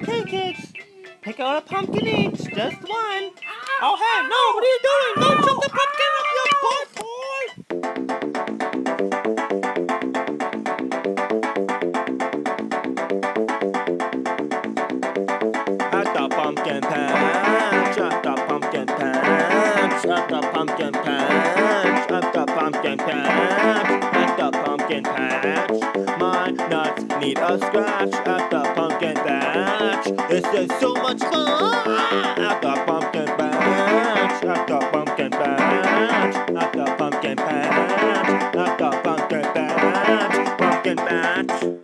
Okay, kids. Pick out a pumpkin each. Just one. Ah, oh, hey, no, what are you doing? Don't shove the pumpkin up your butt, boy. At the pumpkin patch, at the pumpkin patch, at the pumpkin patch, at the pumpkin patch, at the pumpkin patch. My nuts need a scratch at the pumpkin patch. This is so much fun. At the pumpkin patch, at the pumpkin patch, at the pumpkin patch, at the pumpkin patch, pumpkin patch.